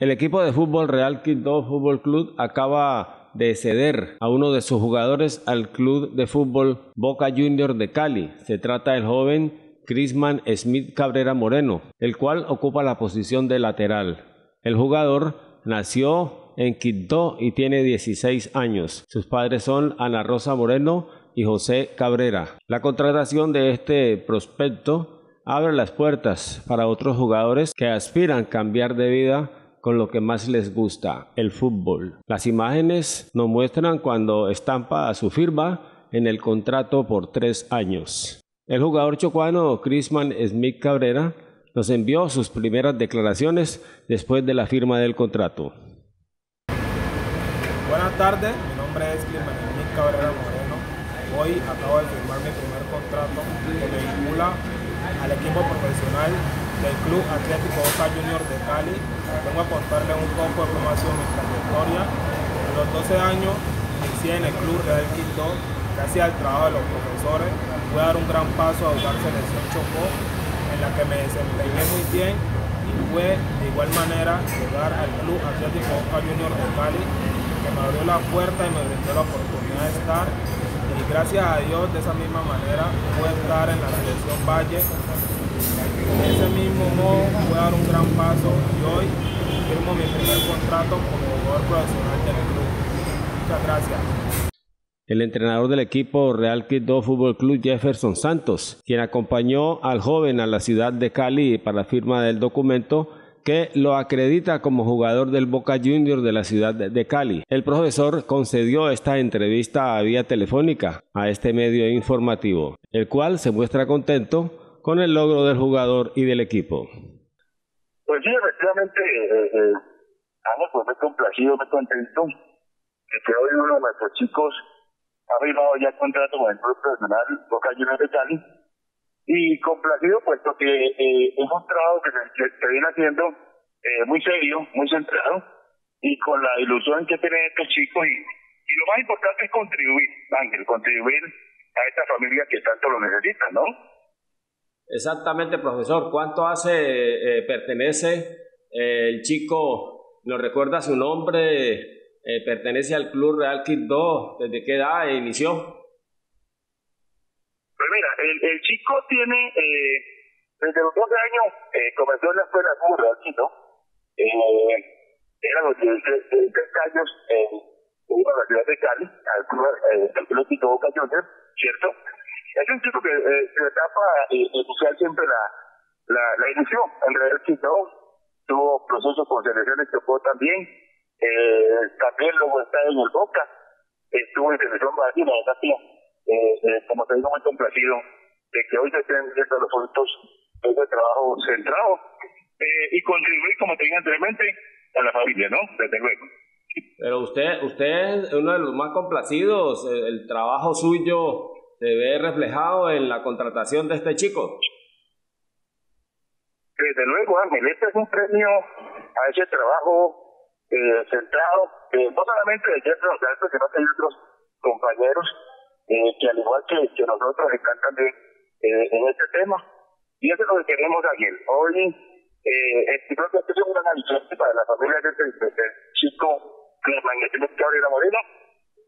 El equipo de fútbol Real Quito Fútbol Club acaba de ceder a uno de sus jugadores al club de fútbol Boca Junior de Cali. Se trata del joven Crisman Smith Cabrera Moreno, el cual ocupa la posición de lateral. El jugador nació en Quito y tiene 16 años. Sus padres son Ana Rosa Moreno y José Cabrera. La contratación de este prospecto abre las puertas para otros jugadores que aspiran cambiar de vida con lo que más les gusta, el fútbol. Las imágenes nos muestran cuando estampa a su firma en el contrato por tres años. El jugador chocuano Crisman Smith Cabrera nos envió sus primeras declaraciones después de la firma del contrato. Buenas tardes, mi nombre es Crisman Smith Cabrera Moreno. Hoy acabo de firmar mi primer contrato que me vincula al equipo profesional del Club Atlético Boca Junior de Cali. Vengo a contarles un poco de información de mi trayectoria. A los 12 años inicié en el Club Real Quito, gracias al trabajo de los profesores. Voy a dar un gran paso a jugar Selección Chocó, en la que me desempeñé muy bien y fue de igual manera llegar al Club Atlético Boca Junior de Cali, que me abrió la puerta y me brindó la oportunidad de estar gracias a Dios de esa misma manera pude estar en la selección Valle de ese mismo modo voy a dar un gran paso y hoy firmo mi primer contrato como jugador profesional del club. Muchas gracias. El entrenador del equipo Real Quito Fútbol Club Jefferson Santos, quien acompañó al joven a la ciudad de Cali para la firma del documento que lo acredita como jugador del Boca Junior de la ciudad de Cali. El profesor concedió esta entrevista a vía telefónica a este medio informativo, el cual se muestra contento con el logro del jugador y del equipo? Pues sí, efectivamente, eh, eh, pues muy complacido, muy contento que hoy uno de nuestros chicos ha firmado ya contrato con el club Boca Juniors de Cali y complacido puesto que eh, es que se, viene haciendo eh, muy serio, muy centrado y con la ilusión que tienen estos chicos y, y lo más importante es contribuir, Ángel, contribuir a esta familia que tanto lo necesita, ¿no? Exactamente, profesor. ¿Cuánto hace, eh, pertenece eh, el chico, nos recuerda su nombre, eh, pertenece al Club Real Quito, ¿desde qué edad inició? Mira, el, chico tiene, desde los 12 años, comenzó en la escuela Club Real Quito, era los 16 años en la ciudad de Cali, al Club, al Club Boca Juniors, ¿cierto? Es un chico que eh, en la etapa eh, inicial siempre la, la, la inició. En realidad Quito tuvo procesos con selecciones tocó también. Eh, también luego está en el Boca. Estuvo en selección Valle, la eh, eh, como te digo, muy complacido de que hoy se estén viendo los frutos de ese trabajo centrado eh, y contribuir, como te dije anteriormente, a la familia, ¿no? Desde luego. Pero usted, usted es uno de los más complacidos, el trabajo suyo se ve reflejado en la contratación de este chico. Desde luego, Ángel, este es un premio a ese trabajo eh, centrado, eh, no solamente de Jeffrey sino que hay otros compañeros eh, que al igual que, que nosotros están también eh, en este tema. Y eso es lo que queremos, Ángel. Hoy eh, creo que es un gran aliciente para la familia de este, este chico que es Gabriela Moreno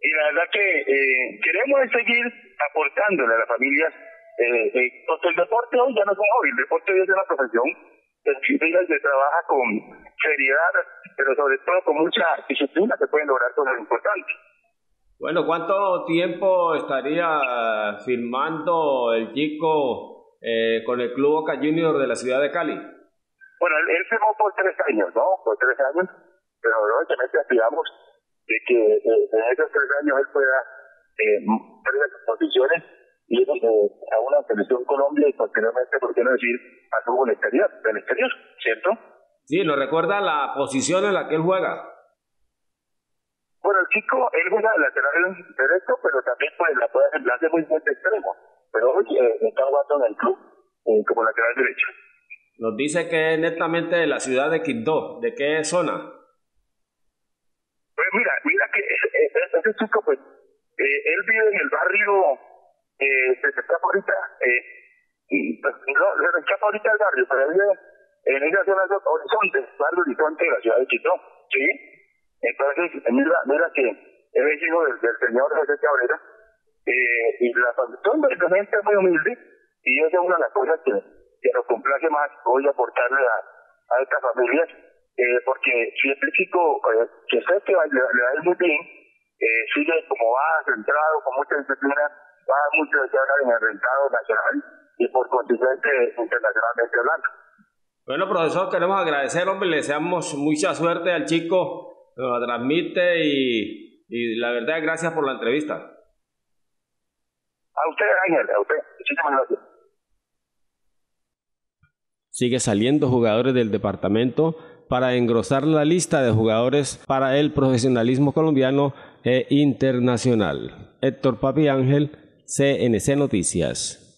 y la verdad que eh, queremos seguir aportándole a las familias, eh, porque el deporte hoy ya no es un hobby, el deporte hoy es una profesión que se trabaja con seriedad, pero sobre todo con mucha disciplina que pueden lograr cosas importantes. Bueno, ¿cuánto tiempo estaría firmando el chico eh, con el Club Boca Junior de la ciudad de Cali? Bueno, él, firmó por tres años, ¿no? Por tres años, pero lógicamente aspiramos de que eh, en esos tres años él pueda eh, sus posiciones y eh, a una selección Colombia y posteriormente, por qué no decir, a su exterior, del exterior, ¿cierto? Sí, nos recuerda la posición en la que él juega. Bueno, el chico, él juega lateral derecho, pero también pues la, puede, la hace muy fuerte extremo. Pero hoy eh, está jugando en el club eh, como lateral derecho. Nos dice que es netamente de la ciudad de Quito. ¿De qué zona? ese chico, pues, eh, él vive en el barrio, eh, se escapa ahorita, eh, pues, no, se escapa ahorita el barrio, pero vive en esa zona de Horizonte, barrio Horizonte de la ciudad de Quito, ¿sí? Entonces, mira, mira que él es hijo del, señor José Cabrera, eh, y la familia gente muy humilde, y esa es una de las cosas que, que nos complace más hoy aportarle a, a estas familias, eh, porque si este chico, eh, que sé que le, le va muy bien, eh, sigue como va, centrado, con mucha disciplina, va mucho de en el mercado nacional y por consiguiente internacionalmente hablando. Bueno, profesor, queremos agradecer, hombre, le deseamos mucha suerte al chico, nos la transmite y, y la verdad, gracias por la entrevista. A usted, Ángel, a usted, muchísimas gracias. Sigue saliendo jugadores del departamento para engrosar la lista de jugadores para el profesionalismo colombiano e internacional. Héctor Papi Ángel, CNC Noticias.